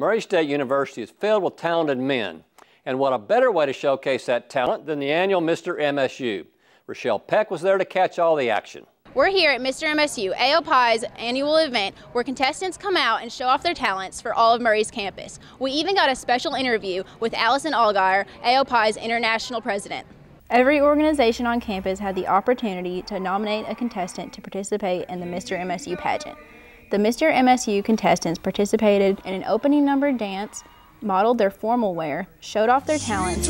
Murray State University is filled with talented men. And what a better way to showcase that talent than the annual Mr. MSU. Rachelle Peck was there to catch all the action. We're here at Mr. MSU, AOPI's annual event where contestants come out and show off their talents for all of Murray's campus. We even got a special interview with Allison Allgaier, AOPI's international president. Every organization on campus had the opportunity to nominate a contestant to participate in the Mr. MSU pageant. The Mr. MSU contestants participated in an opening number dance, modeled their formal wear, showed off their talents,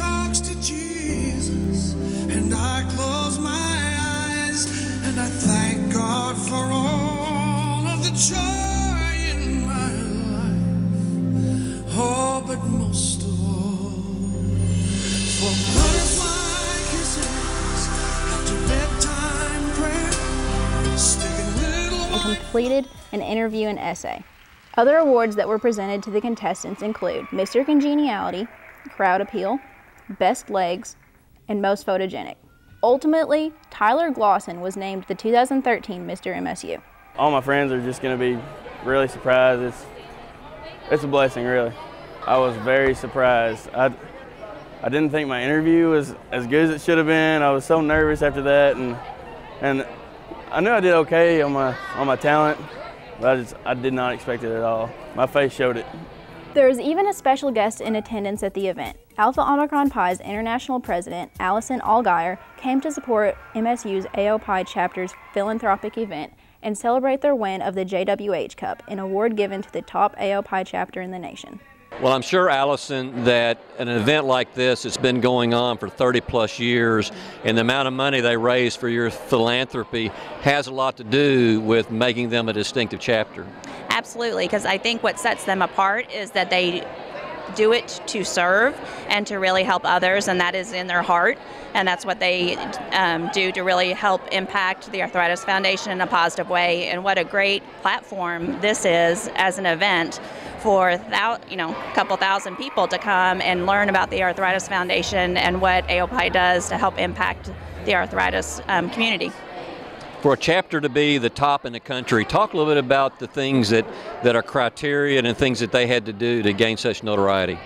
Oh, but most of all, for and completed an interview and essay. Other awards that were presented to the contestants include Mr. Congeniality, Crowd Appeal, Best Legs, and Most Photogenic. Ultimately, Tyler Glosson was named the 2013 Mr. MSU. All my friends are just going to be really surprised. It's, it's a blessing, really. I was very surprised. I, I didn't think my interview was as good as it should have been. I was so nervous after that, and, and I knew I did okay on my, on my talent. But I, just, I did not expect it at all. My face showed it. There was even a special guest in attendance at the event. Alpha Omicron Pi's international president, Allison Allgaier, came to support MSU's AOPI chapter's philanthropic event and celebrate their win of the JWH Cup, an award given to the top AOPI chapter in the nation. Well, I'm sure, Allison, that an event like this, it's been going on for 30 plus years, and the amount of money they raise for your philanthropy has a lot to do with making them a distinctive chapter. Absolutely, because I think what sets them apart is that they do it to serve and to really help others, and that is in their heart. And that's what they um, do to really help impact the Arthritis Foundation in a positive way. And what a great platform this is as an event for thou, you know a couple thousand people to come and learn about the Arthritis Foundation and what AOPI does to help impact the arthritis um, community. For a chapter to be the top in the country, talk a little bit about the things that, that are criteria and things that they had to do to gain such notoriety.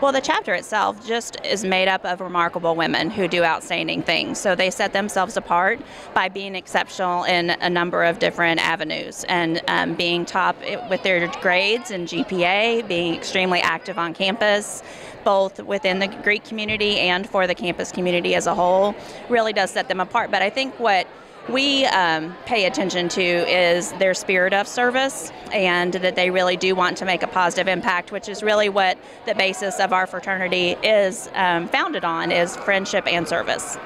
Well, the chapter itself just is made up of remarkable women who do outstanding things. So they set themselves apart by being exceptional in a number of different avenues and um, being top with their grades and GPA, being extremely active on campus, both within the Greek community and for the campus community as a whole, really does set them apart. But I think what we um, pay attention to is their spirit of service and that they really do want to make a positive impact, which is really what the basis of our fraternity is um, founded on is friendship and service.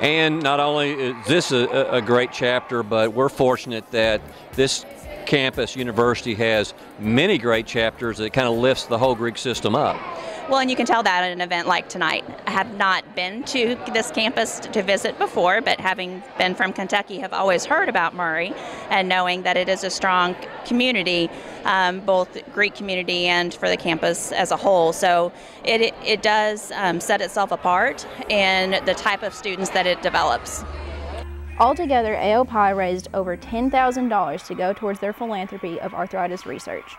And not only is this a, a great chapter, but we're fortunate that this campus university has many great chapters that kind of lifts the whole Greek system up. Well, and you can tell that at an event like tonight. I have not been to this campus to visit before, but having been from Kentucky, have always heard about Murray and knowing that it is a strong community, um, both Greek community and for the campus as a whole. So it, it, does um, set itself apart in the type of students that it develops. Altogether, AOPI raised over $10,000 to go towards their philanthropy of arthritis research.